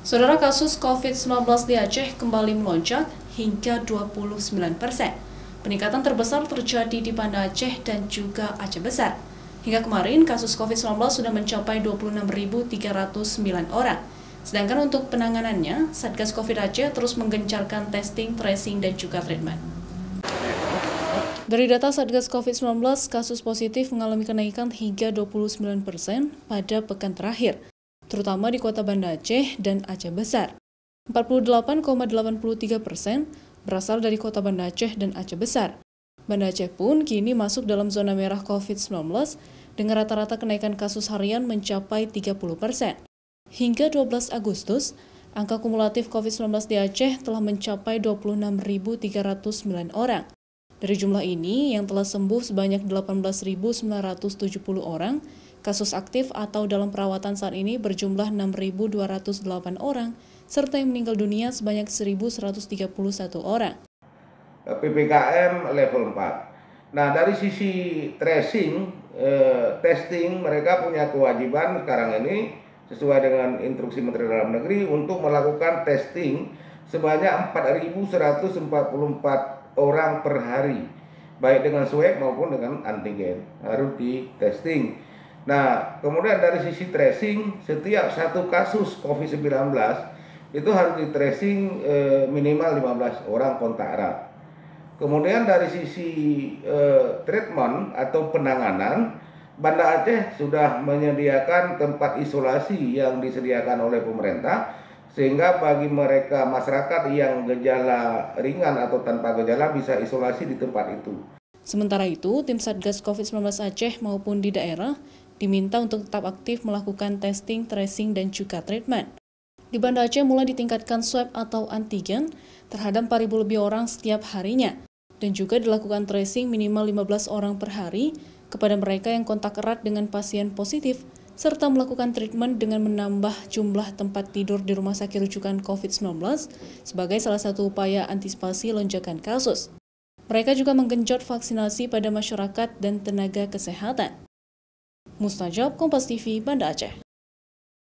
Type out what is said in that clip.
Saudara kasus COVID-19 di Aceh kembali melonjak hingga 29 persen. Peningkatan terbesar terjadi di Banda Aceh dan juga Aceh Besar. Hingga kemarin, kasus COVID-19 sudah mencapai 26.309 orang. Sedangkan untuk penanganannya, Satgas COVID Aceh terus menggencarkan testing, tracing, dan juga treatment. Dari data Satgas COVID-19, kasus positif mengalami kenaikan hingga 29 persen pada pekan terakhir, terutama di kota Banda Aceh dan Aceh Besar. 48,83 persen berasal dari kota Banda Aceh dan Aceh Besar. Banda Aceh pun kini masuk dalam zona merah COVID-19 dengan rata-rata kenaikan kasus harian mencapai 30 persen. Hingga 12 Agustus, angka kumulatif COVID-19 di Aceh telah mencapai 26.309 orang. Dari jumlah ini, yang telah sembuh sebanyak 18.970 orang, kasus aktif atau dalam perawatan saat ini berjumlah 6.208 orang, serta yang meninggal dunia sebanyak 1.131 orang. PPKM level 4. Nah, dari sisi tracing, eh, testing, mereka punya kewajiban sekarang ini sesuai dengan instruksi Menteri Dalam Negeri untuk melakukan testing sebanyak 4.144 orang per hari, baik dengan swab maupun dengan antigen harus di testing. Nah, kemudian dari sisi tracing, setiap satu kasus COVID-19 itu harus di tracing eh, minimal 15 orang kontak erat. Kemudian dari sisi uh, treatment atau penanganan, Banda Aceh sudah menyediakan tempat isolasi yang disediakan oleh pemerintah sehingga bagi mereka masyarakat yang gejala ringan atau tanpa gejala bisa isolasi di tempat itu. Sementara itu, tim Satgas COVID-19 Aceh maupun di daerah diminta untuk tetap aktif melakukan testing, tracing, dan juga treatment. Di Banda Aceh mulai ditingkatkan swab atau antigen terhadap 4.000 lebih orang setiap harinya dan juga dilakukan tracing minimal 15 orang per hari kepada mereka yang kontak erat dengan pasien positif, serta melakukan treatment dengan menambah jumlah tempat tidur di rumah sakit rujukan COVID-19 sebagai salah satu upaya antisipasi lonjakan kasus. Mereka juga menggenjot vaksinasi pada masyarakat dan tenaga kesehatan. Mustajab Kompas TV, Banda Aceh.